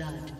blood.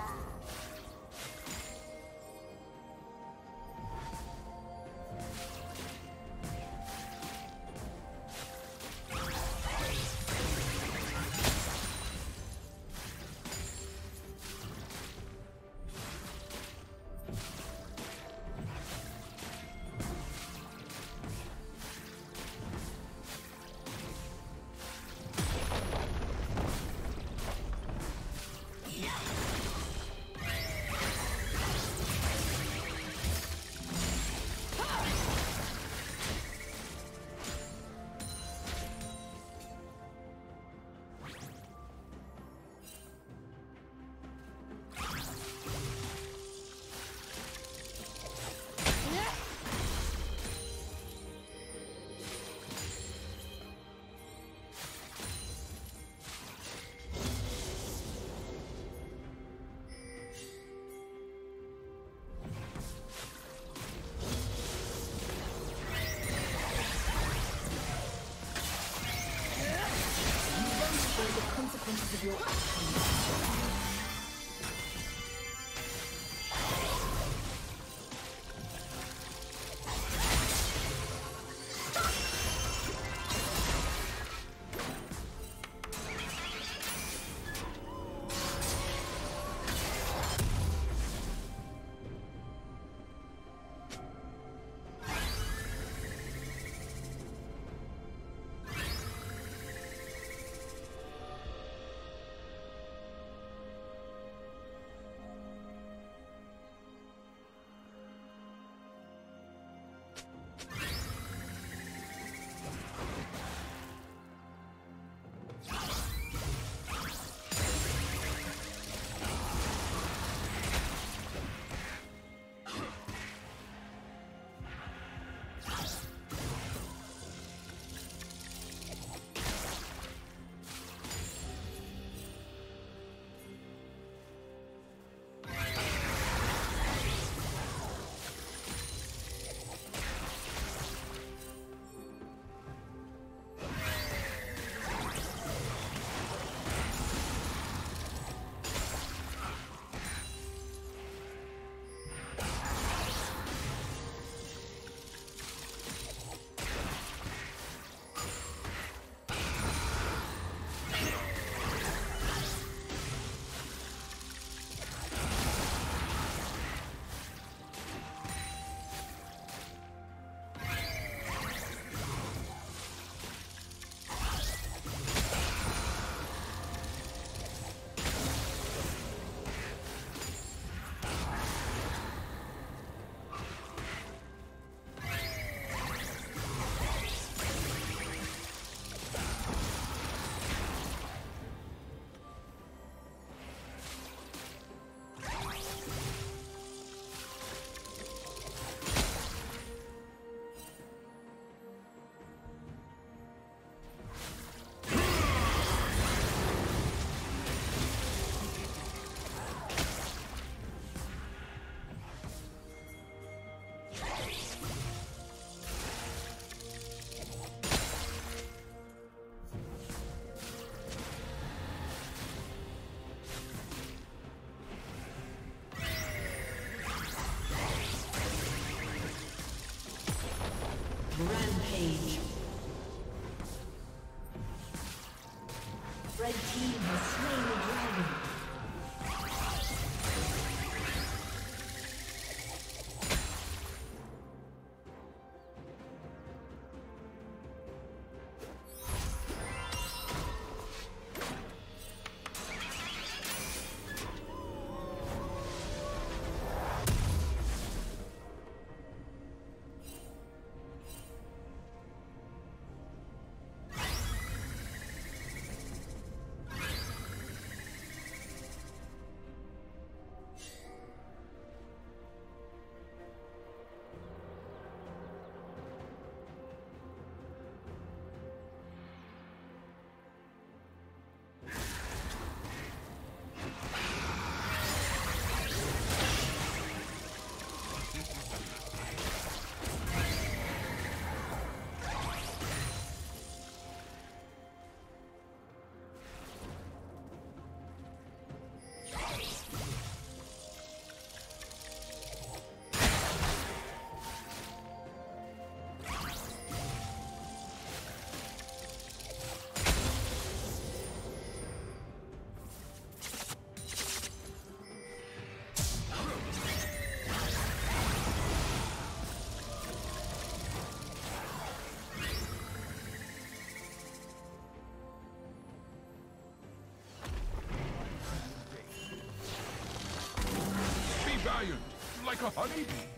Like a honeybee.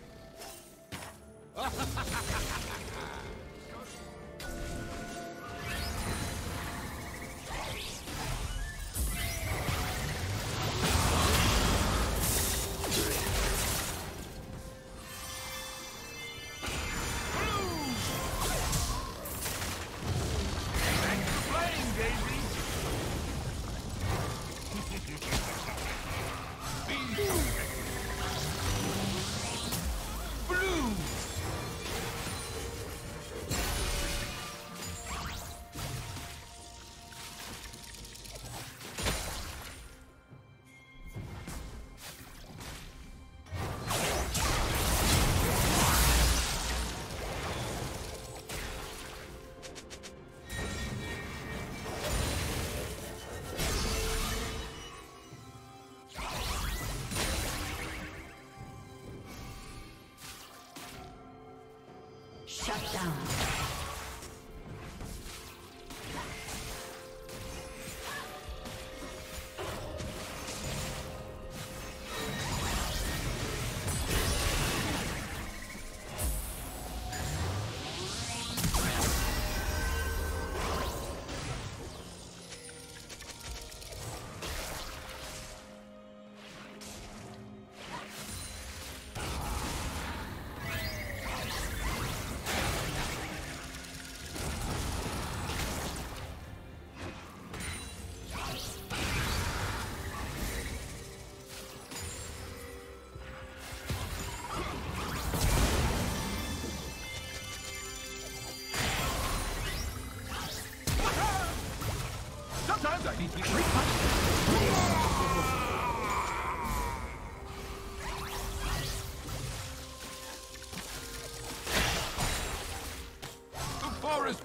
Shut down.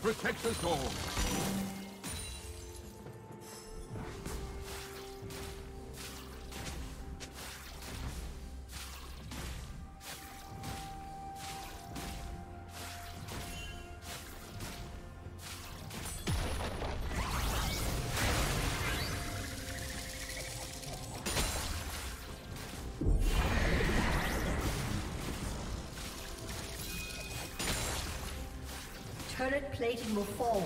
Protects us all.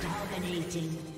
Dominating.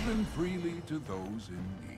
Given freely to those in need.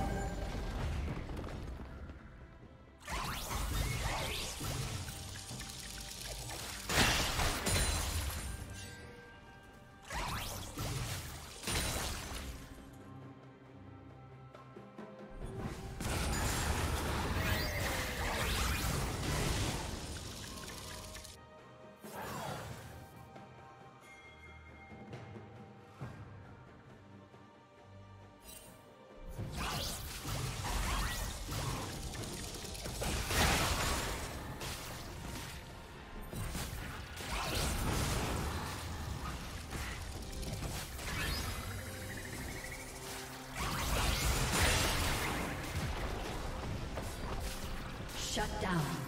Shut down.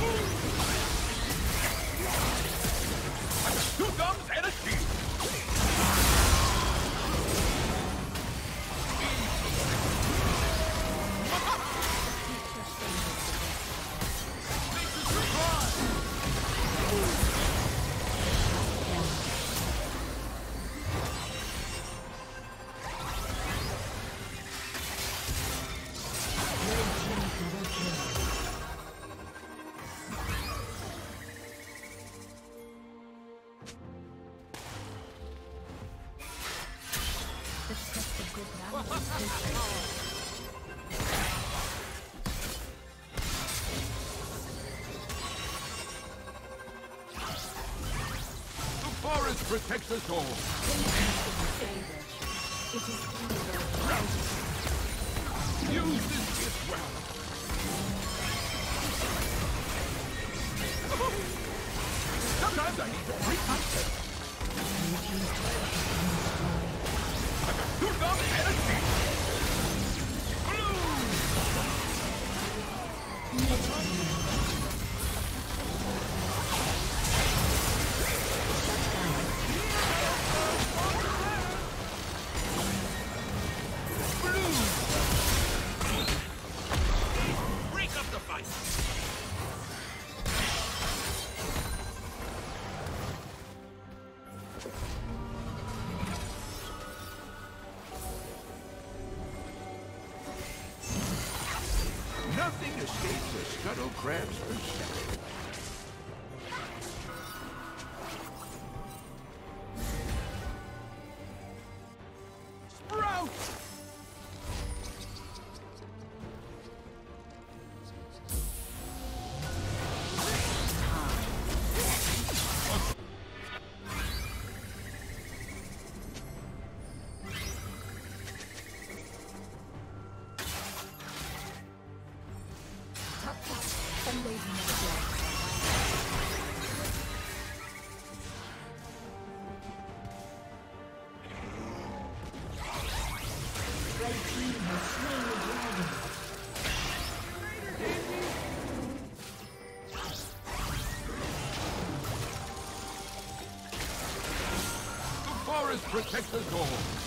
Two thumbs protects us all. Use this gift well. Sometimes I need to treat myself. Break escapes a scuttle crab's perception. Forest protects us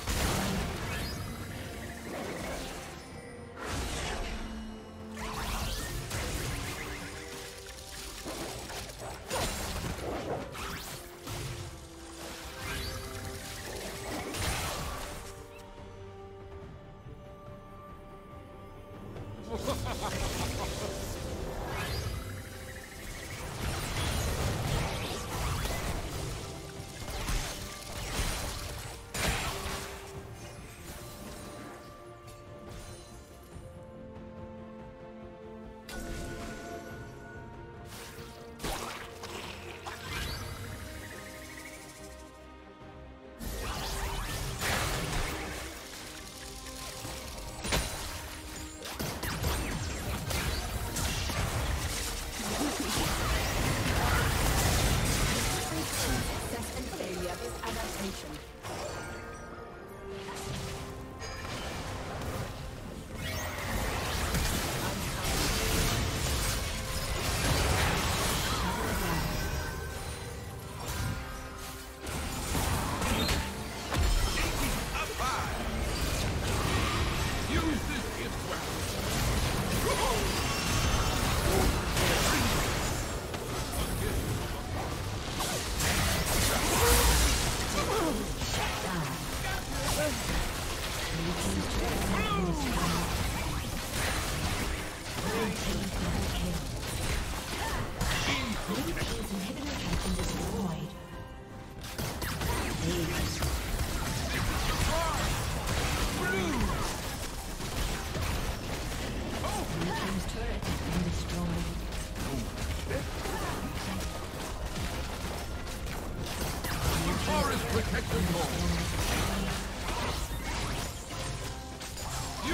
The forest protects us all.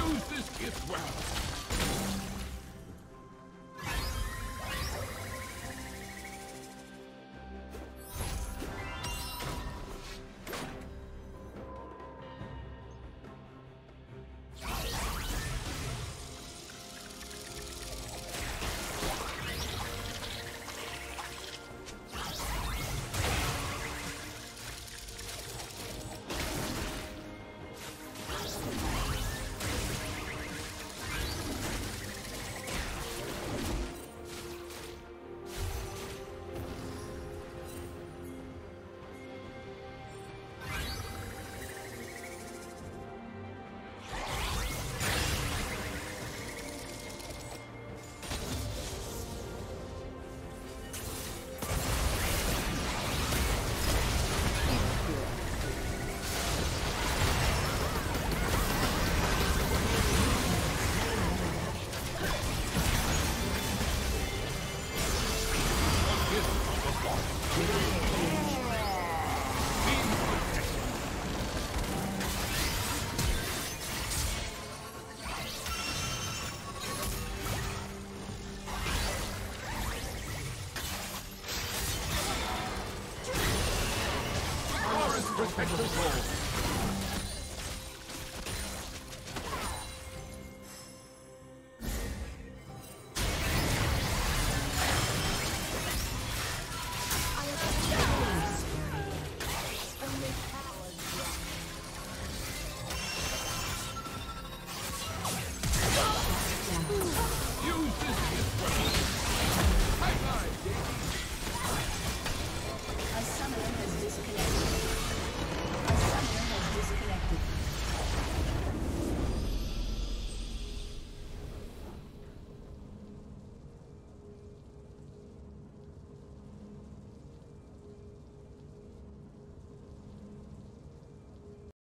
Use this gift well. Take control.